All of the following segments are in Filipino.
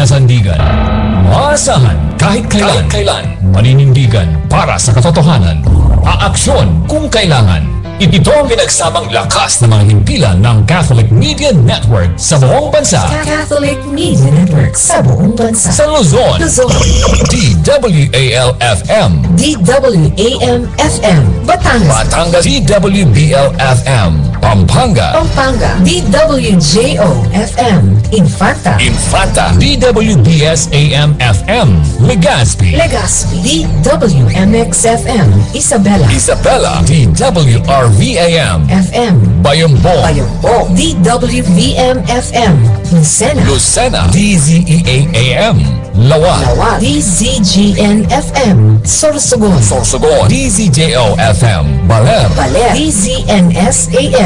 kasandigan. Maasahan kahit kailan. Kahit kailan. Maninindigan para sa katotohanan. Aaksyon kung kailangan. Ito ang pinagsamang lakas ng mga himpilan ng Catholic Media Network sa buong bansa. Catholic Media Network sa buong bansa. Sa Luzon, Luzon, DWAL-FM. DWAM-FM, Batangas, Batangas, DWBL-FM. Pampanga, Pampanga, DWJO-FM, Infanta, Infanta, DWBS-AM-FM. Legazpi, Legazpi, DWMX-FM, Isabela, Isabela, DWRVAM. FM, Bayambong, Bayombo, DWVM-FM, Lucena, Lucena, DZEAAM. Lawan, Lawa, DZGN-FM, Sorsogon, Sorsogon, DZJO-FM. Baler, Baler,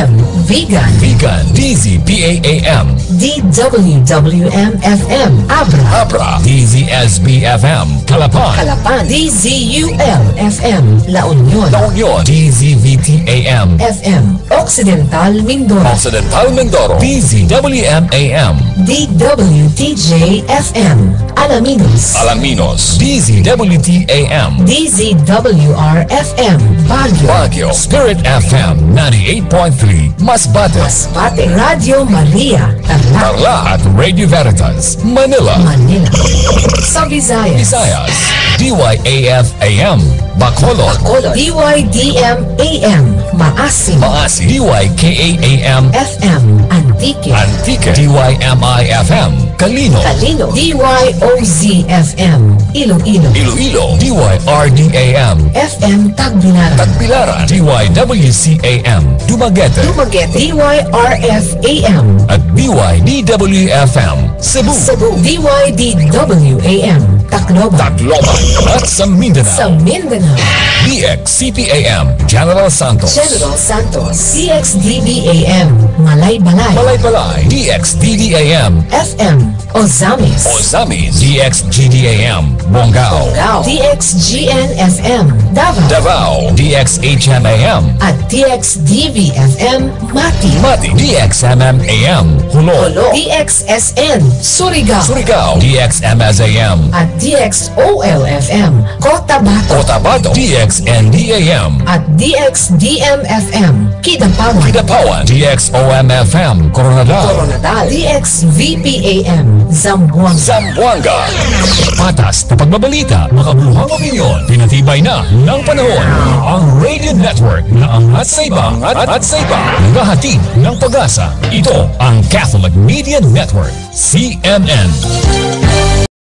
diablo Vigan, Vegan. DZPAAM. DWWM-FM, Abra, Abra, DZSB-FM. Calapan, Calapan, DZUL-FM, La Union, La Union, DZVTAM. FM, Occidental Mindoro, Occidental Mindoro, DZWMAM. DWTJ-FM, Alaminos, Alaminos, DZWTAM. DZWR-FM, Baguio, Baguio, Spirit FM 98.3, Masbate, Masbate, Radio Maria, Tarlac, Tarla at Radio Veritas, Manila, Manila. Sa Visayas, Visayas, DYAF AM, Bacolod, Bacolod, DYDM-AM, Maasim, Maasi, DYKA AM, FM, Antique, Antique, DYMI FM, Calino, Talino, DYOZ-FM, Iloilo, Iloilo, DYRDAM, FM Tagbilaran, Tagbilaran, DYWCAM, Dumaguete, Dumaguete, DYRF-AM, at DYDWFM, Cebu, Cebu, DYDW-AM, Tacloban, Tacloban, at sa Mindanao. sa Mindanao, DXCPAM, General Santos. General Santos, CXDB-AM, Malay-Balay, Balay-Balay, DXDDAM, FM, Ozamis, Ozamis, DXGDAM, Bongao, Gao, DXGN-FM, Davao, Davao, DXHMAM, at DXDV-FM, Mati, Mati, DXMMAM, Hulo, Olo, DXSN, Surigao, Surigao, DXMSAM, at DXOL-FM, Cotabato, Cotabato, DXNDAM, at DXDM-FM, Kidapawan, Kidapawan, DXOMFM, Coronadal, Coronadal, DXVPAM, Zamboanga, Zamboanga. Patas na pagbabalita, makabuluhang opinyon, pinatibay na ng panahon. Ang Radio Network na angat sa iba, at, at sa iba, naghahatid ng pag-asa. Ito ang Catholic Media Network, CNN.